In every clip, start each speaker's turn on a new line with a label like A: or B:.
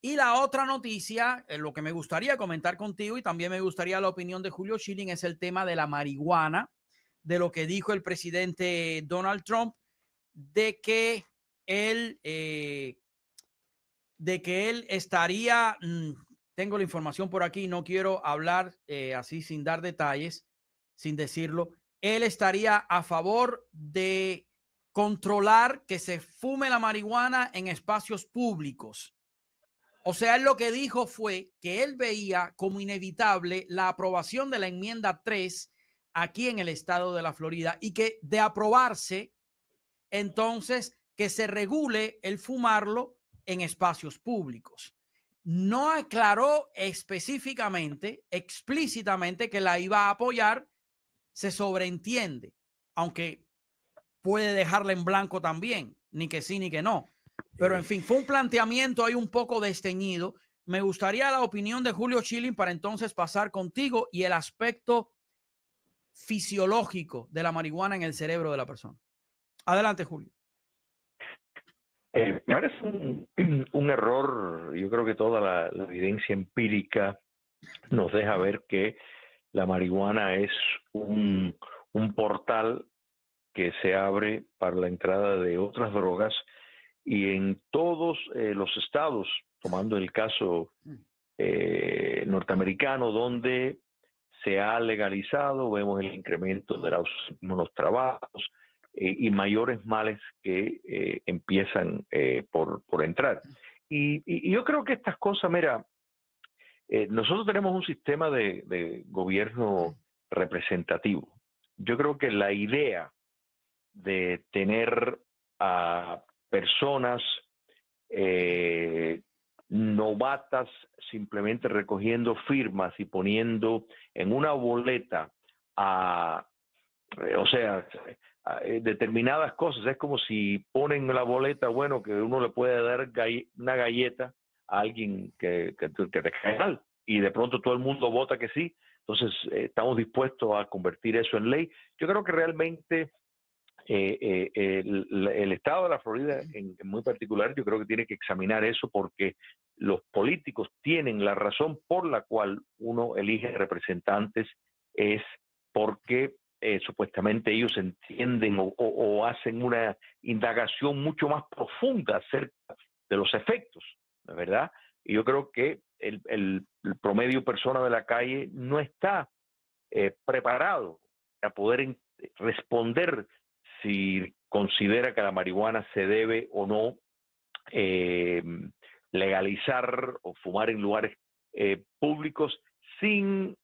A: Y la otra noticia, eh, lo que me gustaría comentar contigo y también me gustaría la opinión de Julio Schilling es el tema de la marihuana, de lo que dijo el presidente Donald Trump, de que él, eh, de que él estaría, mm, tengo la información por aquí, no quiero hablar eh, así sin dar detalles, sin decirlo, él estaría a favor de controlar que se fume la marihuana en espacios públicos. O sea, él lo que dijo fue que él veía como inevitable la aprobación de la enmienda 3 aquí en el estado de la Florida y que de aprobarse, entonces que se regule el fumarlo en espacios públicos. No aclaró específicamente, explícitamente que la iba a apoyar, se sobreentiende, aunque puede dejarla en blanco también, ni que sí ni que no. Pero en fin, fue un planteamiento ahí un poco desteñido. Me gustaría la opinión de Julio Schilling para entonces pasar contigo y el aspecto fisiológico de la marihuana en el cerebro de la persona. Adelante, Julio.
B: Eh, me parece un, error, yo creo que toda la, evidencia empírica nos deja ver que la marihuana es un, portal que se abre para la entrada de otras drogas y en todos eh, los estados, tomando el caso mm. eh, norteamericano, donde se ha legalizado, vemos el incremento de los trabajos, eh, y mayores males que empiezan eh, por, por, entrar. Y, yo creo que estas cosas, mira, nosotros tenemos un sistema de, de, gobierno representativo. Yo creo que la idea de tener a personas novatas simplemente recogiendo firmas y poniendo en una boleta a, o sea, eh, determinadas cosas. Es como si ponen la boleta, bueno, que uno le puede dar una galleta a alguien que, que, te cae mal y de pronto todo el mundo vota que sí. Entonces, eh, estamos dispuestos a convertir eso en ley. Yo creo que realmente eh, el, estado de la Florida en, muy particular, yo creo que tiene que examinar eso porque los políticos tienen la razón por la cual uno elige representantes es porque eh, supuestamente ellos entienden o, hacen una indagación mucho más profunda acerca de los efectos, ¿verdad? Y yo creo que el, promedio persona de la calle no está eh, preparado a poder responder si considera que la marihuana se debe o no eh, legalizar o fumar en lugares públicos sin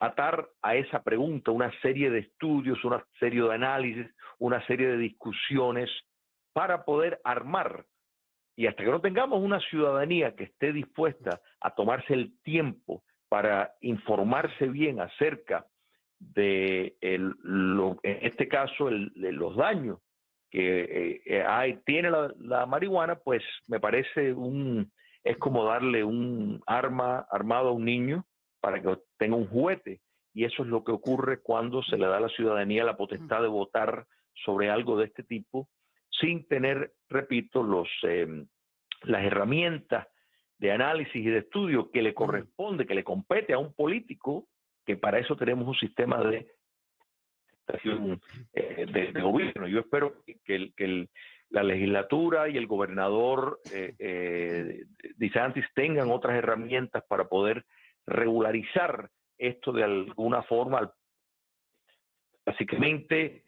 B: atar a esa pregunta una serie de estudios, una serie de análisis, una serie de discusiones para poder armar. Y hasta que no tengamos una ciudadanía que esté dispuesta a tomarse el tiempo para informarse bien acerca de, en este caso, los daños que eh, eh, hay, tiene la, la, marihuana, pues me parece un, es como darle un arma armado a un niño para que tenga un juguete. Y eso es lo que ocurre cuando se le da a la ciudadanía la potestad de votar sobre algo de este tipo, sin tener, repito, los, em, las herramientas de análisis y de estudio que le corresponde, que le compete a un político, que para eso tenemos un sistema de, eh, de, gobierno. Yo espero que, la legislatura y el gobernador eh, eh, DeSantis tengan otras herramientas para poder regularizar esto de alguna forma, básicamente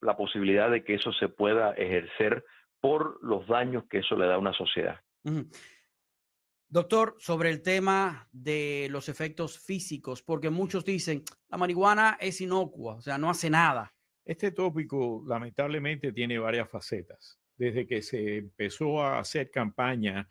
B: la posibilidad de que eso se pueda ejercer por los daños que eso le da a una sociedad.
A: Doctor, sobre el tema de los efectos físicos, porque muchos dicen la marihuana es inocua, o sea, no hace nada.
C: Este tópico lamentablemente tiene varias facetas. Desde que se empezó a hacer campaña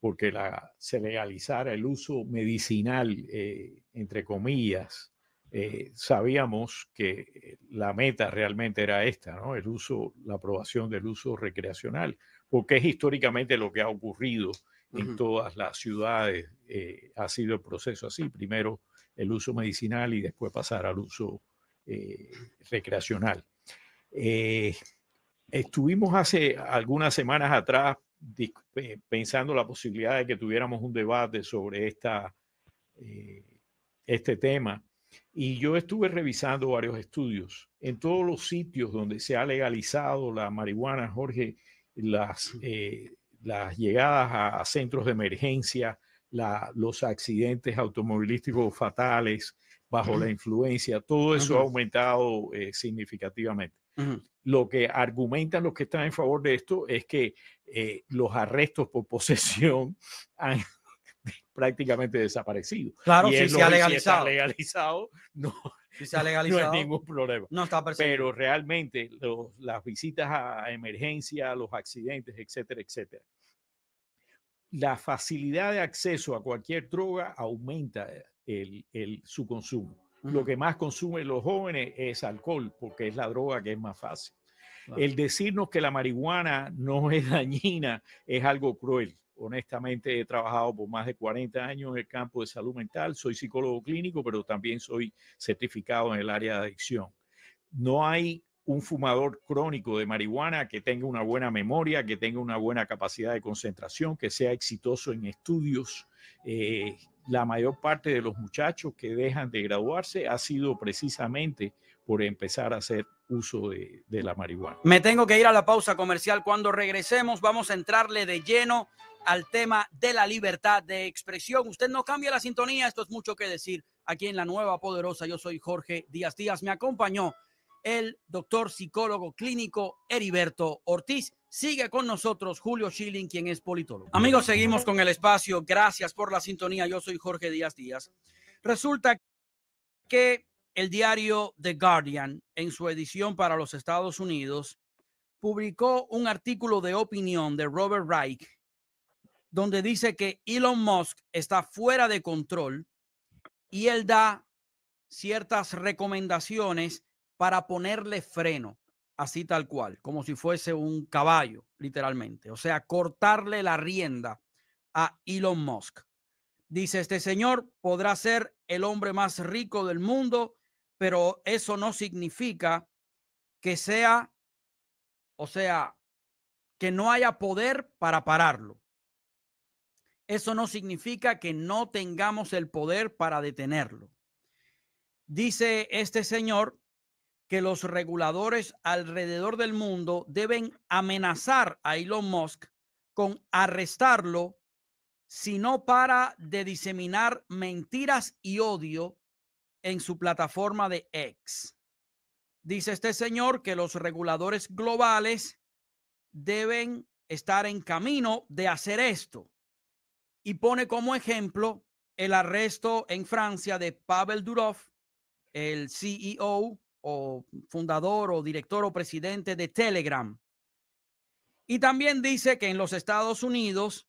C: porque se legalizara el uso medicinal, eh, entre comillas, eh, sabíamos que la meta realmente era esta, ¿no? El uso, la aprobación del uso recreacional, porque es históricamente lo que ha ocurrido en todas las ciudades, eh, ha sido el proceso así, primero el uso medicinal y después pasar al uso recreacional. estuvimos hace algunas semanas atrás pensando la posibilidad de que tuviéramos un debate sobre esta, este tema. Y yo estuve revisando varios estudios. En todos los sitios donde se ha legalizado la marihuana, Jorge, las, las llegadas a centros de emergencia, los accidentes automovilísticos fatales bajo la influencia, todo eso ha aumentado eh, significativamente. Lo que argumentan los que están en favor de esto es que eh, los arrestos por posesión han prácticamente desaparecido.
A: Claro, si se ha legalizado.
C: legalizado, no,
A: se ha legalizado,
C: no hay ningún problema.
A: No está
C: Pero realmente las visitas a emergencia, los accidentes, etcétera, etcétera, la facilidad de acceso a cualquier droga aumenta el, el, su consumo. Lo que más consumen los jóvenes es alcohol, porque es la droga que es más fácil. El decirnos que la marihuana no es dañina es algo cruel. Honestamente, he trabajado por más de 40 años en el campo de salud mental. Soy psicólogo clínico, pero también soy certificado en el área de adicción. No hay un fumador crónico de marihuana que tenga una buena memoria, que tenga una buena capacidad de concentración, que sea exitoso en estudios. Eh, la mayor parte de los muchachos que dejan de graduarse ha sido precisamente por empezar a hacer uso de, la marihuana.
A: Me tengo que ir a la pausa comercial. Cuando regresemos vamos a entrarle de lleno al tema de la libertad de expresión. Usted no cambia la sintonía, esto es mucho que decir. Aquí en la nueva poderosa, yo soy Jorge Díaz Díaz. Me acompañó el doctor psicólogo clínico Heriberto Ortiz. Sigue con nosotros Julio Schilling, quien es politólogo. Amigos, seguimos con el espacio. Gracias por la sintonía. Yo soy Jorge Díaz Díaz. Resulta que el diario The Guardian, en su edición para los Estados Unidos, publicó un artículo de opinión de Robert Reich, donde dice que Elon Musk está fuera de control y él da ciertas recomendaciones para ponerle freno, así tal cual, como si fuese un caballo, literalmente. O sea, cortarle la rienda a Elon Musk. Dice, este señor podrá ser el hombre más rico del mundo, pero eso no significa que sea, o sea, que no haya poder para pararlo. Eso no significa que no tengamos el poder para detenerlo. Dice este señor que los reguladores alrededor del mundo deben amenazar a Elon Musk con arrestarlo si no para de diseminar mentiras y odio en su plataforma de X. Dice este señor que los reguladores globales deben estar en camino de hacer esto y pone como ejemplo el arresto en Francia de Pavel Durov, el CEO o fundador o director o presidente de Telegram. Y también dice que en los Estados Unidos,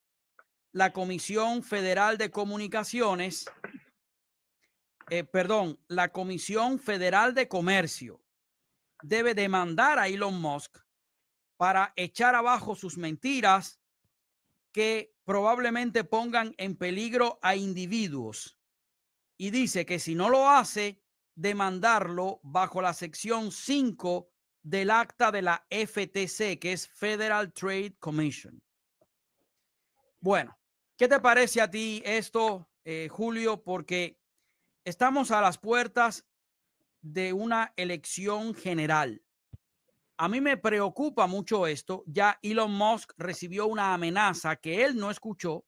A: la Comisión Federal de Comunicaciones, eh, perdón, la Comisión Federal de Comercio debe demandar a Elon Musk para echar abajo sus mentiras que probablemente pongan en peligro a individuos. Y dice que si no lo hace, demandarlo bajo la sección 5 del acta de la FTC, que es Federal Trade Commission. Bueno, ¿qué te parece a ti esto, eh, Julio? Porque estamos a las puertas de una elección general. A mí me preocupa mucho esto. Ya Elon Musk recibió una amenaza que él no escuchó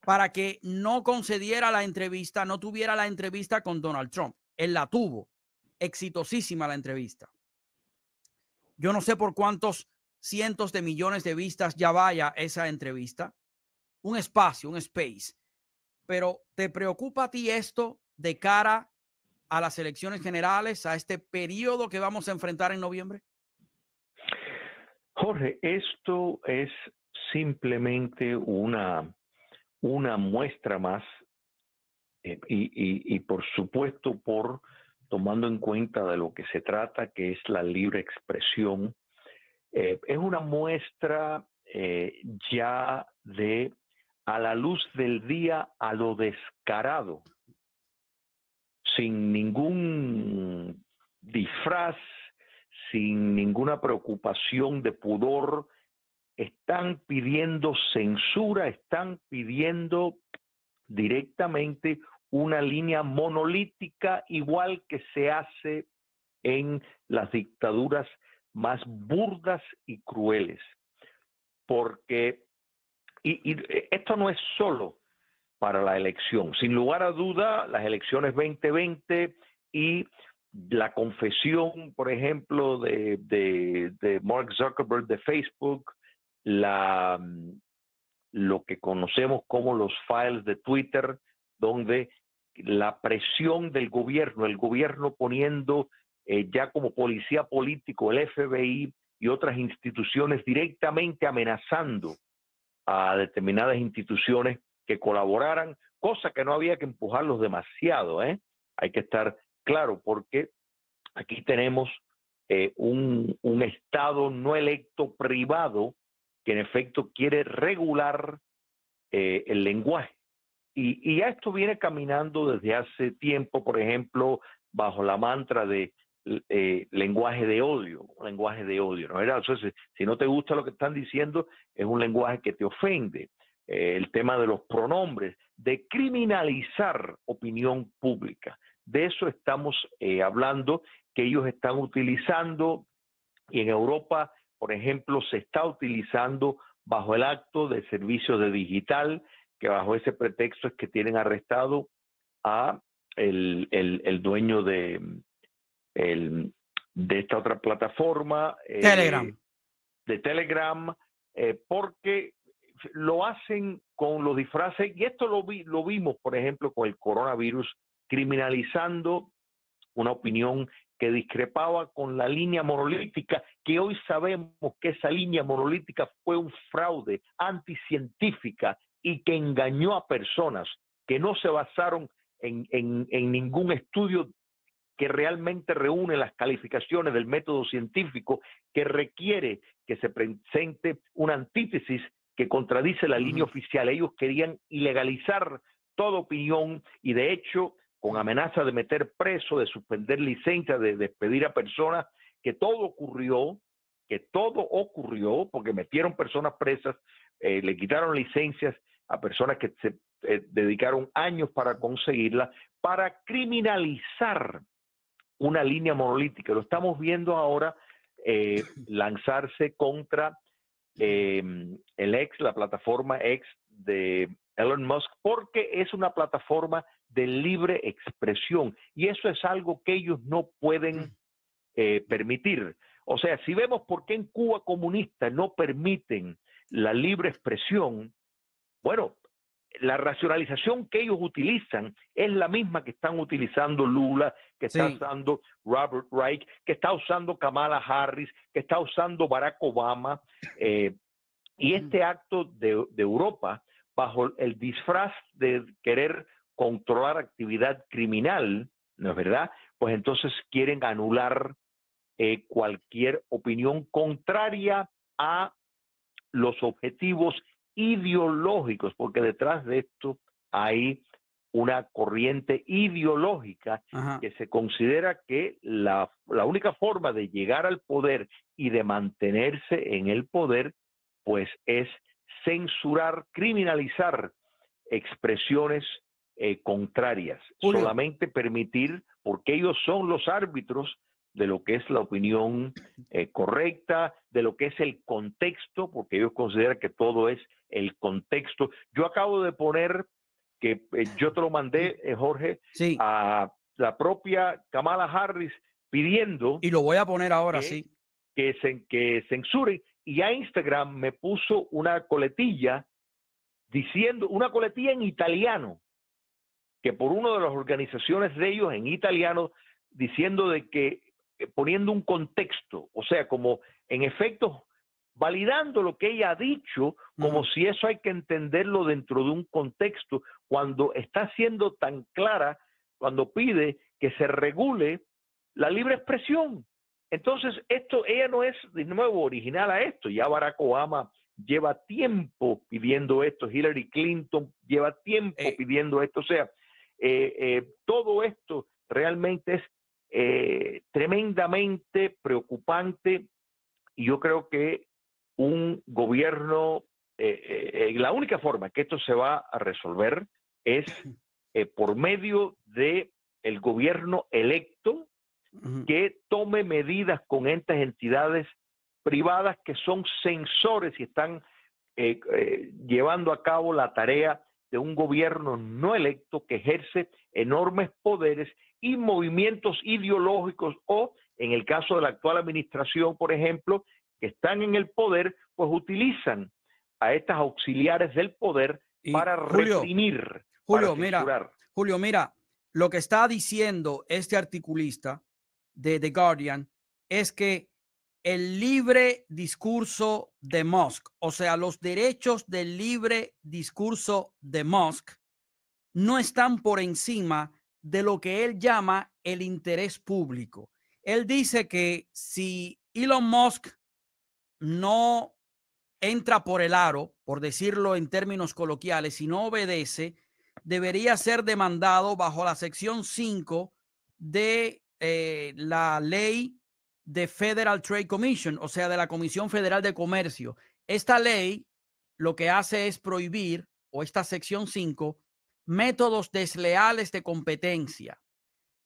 A: para que no concediera la entrevista, no tuviera la entrevista con Donald Trump. Él la tuvo. Exitosísima la entrevista. Yo no sé por cuántos cientos de millones de vistas ya vaya esa entrevista. Un espacio, un space. Pero ¿te preocupa a ti esto de cara a las elecciones generales, a este periodo que vamos a enfrentar en noviembre?
B: Jorge, esto es simplemente una una muestra más eh, y, por supuesto por tomando en cuenta de lo que se trata, que es la libre expresión, eh, es una muestra eh, ya de a la luz del día a lo descarado, sin ningún disfraz, sin ninguna preocupación de pudor, están pidiendo censura, están pidiendo directamente una línea monolítica igual que se hace en las dictaduras más burdas y crueles. Porque, y, esto no es solo para la elección, sin lugar a duda, las elecciones 2020 y la confesión, por ejemplo, de, Mark Zuckerberg de Facebook, la, lo que conocemos como los files de Twitter, donde la presión del gobierno, el gobierno poniendo eh, ya como policía político el FBI y otras instituciones directamente amenazando a determinadas instituciones que colaboraran, cosa que no había que empujarlos demasiado, ¿eh? Hay que estar claro, porque aquí tenemos eh, un, un Estado no electo privado que en efecto quiere regular el lenguaje y, esto viene caminando desde hace tiempo, por ejemplo, bajo la mantra de eh, lenguaje de odio, lenguaje de odio, ¿no? Entonces, si no te gusta lo que están diciendo, es un lenguaje que te ofende. Eh, el tema de los pronombres, de criminalizar opinión pública. De eso estamos eh, hablando, que ellos están utilizando, y en Europa, por ejemplo, se está utilizando bajo el acto de servicios de digital, que bajo ese pretexto es que tienen arrestado a el, el, dueño de, el, de esta otra plataforma.
A: Eh, Telegram.
B: de Telegram, eh, porque lo hacen con los disfraces, y esto lo, vi, lo vimos, por ejemplo, con el coronavirus, criminalizando una opinión que discrepaba con la línea monolítica, que hoy sabemos que esa línea monolítica fue un fraude anticientífica y que engañó a personas que no se basaron en, en, ningún estudio que realmente reúne las calificaciones del método científico que requiere que se presente una antítesis que contradice la línea oficial. Ellos querían ilegalizar toda opinión y de hecho con amenaza de meter preso, de suspender licencias, de despedir a personas, que todo ocurrió, que todo ocurrió porque metieron personas presas, eh, le quitaron licencias a personas que se eh, dedicaron años para conseguirla, para criminalizar una línea monolítica. Lo estamos viendo ahora eh, lanzarse contra em, el ex, la plataforma ex de Elon Musk, porque es una plataforma de libre expresión y eso es algo que ellos no pueden eh, permitir. O sea, si vemos por qué en Cuba comunista no permiten la libre expresión, bueno, la racionalización que ellos utilizan es la misma que están utilizando Lula, que está usando Robert Reich, que está usando Kamala Harris, que está usando Barack Obama. Eh, y este acto de, Europa, bajo el disfraz de querer controlar actividad criminal, ¿no es verdad? Pues entonces quieren anular eh, cualquier opinión contraria a los objetivos ideológicos, porque detrás de esto hay una corriente ideológica que se considera que la, la, única forma de llegar al poder y de mantenerse en el poder, pues es censurar, criminalizar expresiones eh, contrarias, solamente permitir, porque ellos son los árbitros de lo que es la opinión eh, correcta, de lo que es el contexto, porque ellos consideran que todo es el contexto. Yo acabo de poner que eh, yo te lo mandé, eh, Jorge, a la propia Kamala Harris pidiendo.
A: Y lo voy a poner ahora, sí.
B: Que, se, que censuren. Y a Instagram me puso una coletilla diciendo, una coletilla en italiano, que por una de las organizaciones de ellos en italiano, diciendo de que poniendo un contexto, o sea, como en efecto validando lo que ella ha dicho, como si eso hay que entenderlo dentro de un contexto, cuando está siendo tan clara, cuando pide que se regule la libre expresión. Entonces, esto, ella no es de nuevo original a esto, ya Barack Obama lleva tiempo pidiendo esto, Hillary Clinton lleva tiempo eh. pidiendo esto, o sea, eh, todo esto realmente es eh, tremendamente preocupante. Y yo creo que un gobierno, eh, la única forma que esto se va a resolver es por medio de el gobierno electo que tome medidas con estas entidades privadas que son sensores y están eh, eh, llevando a cabo la tarea de un gobierno no electo que ejerce enormes poderes y movimientos ideológicos o, en el caso de la actual administración, por ejemplo, que están en el poder, pues utilizan a estas auxiliares del poder para reprimir.
A: Julio, mira, Julio, mira, lo que está diciendo este articulista de The Guardian es que el libre discurso de Musk, o sea, los derechos del libre discurso de Musk, no están por encima de lo que él llama el interés público. Él dice que si Elon Musk no entra por el aro, por decirlo en términos coloquiales, si no obedece, debería ser demandado bajo la sección 5 de eh, la ley de Federal Trade Commission, o sea, de la Comisión Federal de Comercio. Esta ley lo que hace es prohibir, o esta sección 5, métodos desleales de competencia,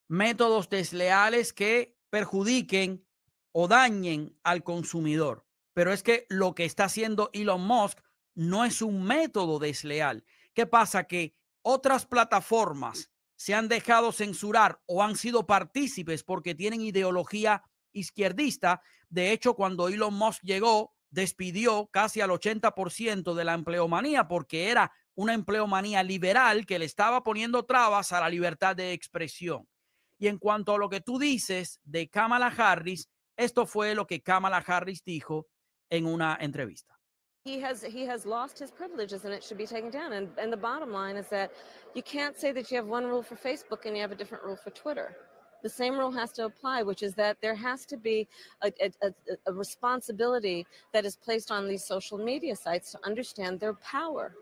A: métodos desleales que perjudiquen o dañen al consumidor. Pero es que lo que está haciendo Elon Musk no es un método desleal. ¿Qué pasa? Que otras plataformas se han dejado censurar o han sido partícipes porque tienen ideología izquierdista. De hecho, cuando Elon Musk llegó, despidió casi al 80% de la empleomanía porque era una empleomanía liberal que le estaba poniendo trabas a la libertad de expresión. Y en cuanto a lo que tú dices de Kamala Harris, esto fue lo que Kamala Harris dijo en una entrevista.
D: he has he has lost his privileges and it should be taken down and and the bottom line is that you can't say that you have one rule for facebook and you have a different rule for twitter the same rule has to apply, which is that there has to be a, a, a, responsibility that is placed on these social media sites to understand their power.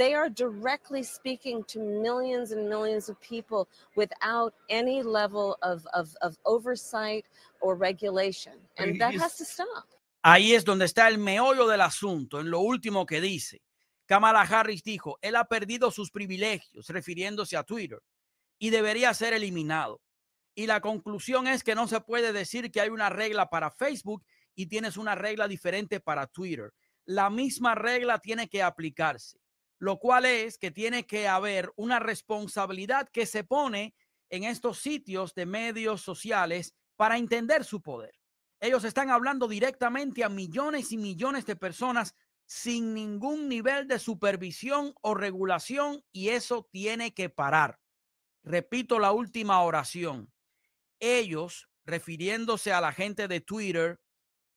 D: They are directly speaking to millions and millions of people without any level of, of, of oversight or regulation. And that has to stop.
A: Ahí es donde está el meollo del asunto, en lo último que dice. Kamala Harris dijo, él ha perdido sus privilegios, refiriéndose a Twitter, y debería ser eliminado. Y la conclusión es que no se puede decir que hay una regla para Facebook y tienes una regla diferente para Twitter. La misma regla tiene que aplicarse, lo cual es que tiene que haber una responsabilidad que se pone en estos sitios de medios sociales para entender su poder. Ellos están hablando directamente a millones y millones de personas sin ningún nivel de supervisión o regulación y eso tiene que parar. Repito la última oración ellos, refiriéndose a la gente de Twitter,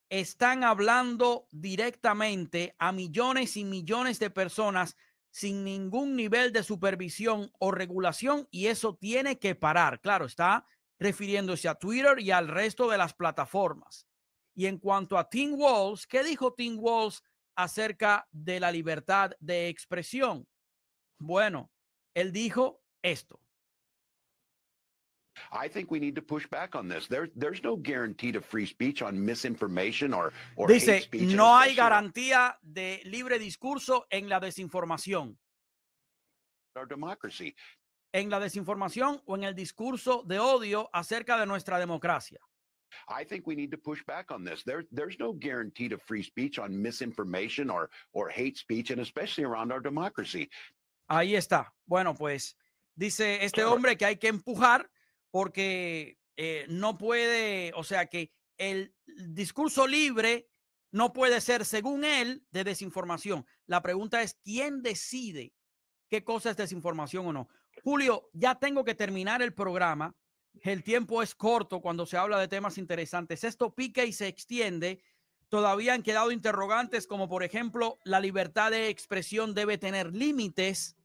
A: están hablando directamente a millones y millones de personas sin ningún nivel de supervisión o regulación y eso tiene que parar. Claro, está refiriéndose a Twitter y al resto de las plataformas. Y en cuanto a Tim Walls, ¿qué dijo Tim Walls acerca de la libertad de expresión? Bueno, él dijo esto.
E: I think we need to push back on this. There, there's no guarantee to free speech on misinformation or, or
A: Dice,
E: hate speech
A: no hay garantía de libre discurso en la desinformación.
E: Our democracy.
A: En la desinformación o en el discurso de odio acerca de nuestra democracia.
E: I think we need to push back on this. There, there's no guarantee to free speech on misinformation or, or hate speech, and especially around our democracy.
A: Ahí está. Bueno, pues dice este hombre que hay que empujar porque eh, no puede, o sea que el discurso libre no puede ser, según él, de desinformación. La pregunta es, ¿quién decide qué cosa es desinformación o no? Julio, ya tengo que terminar el programa. El tiempo es corto cuando se habla de temas interesantes. Esto pica y se extiende. Todavía han quedado interrogantes como, por ejemplo, la libertad de expresión debe tener límites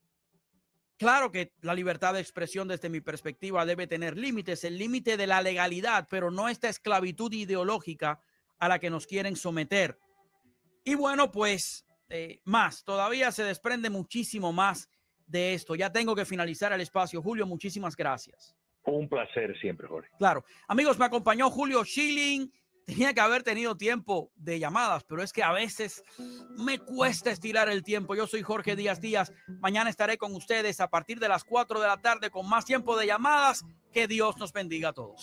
A: Claro que la libertad de expresión desde mi perspectiva debe tener límites, el límite de la legalidad, pero no esta esclavitud ideológica a la que nos quieren someter. Y bueno, pues eh, más, todavía se desprende muchísimo más de esto. Ya tengo que finalizar el espacio. Julio, muchísimas gracias.
B: Un placer siempre, Jorge.
A: Claro. Amigos, me acompañó Julio Schilling tenía que haber tenido tiempo de llamadas, pero es que a veces me cuesta estirar el tiempo. Yo soy Jorge Díaz Díaz. Mañana estaré con ustedes a partir de las 4 de la tarde con más tiempo de llamadas. Que Dios nos bendiga a todos.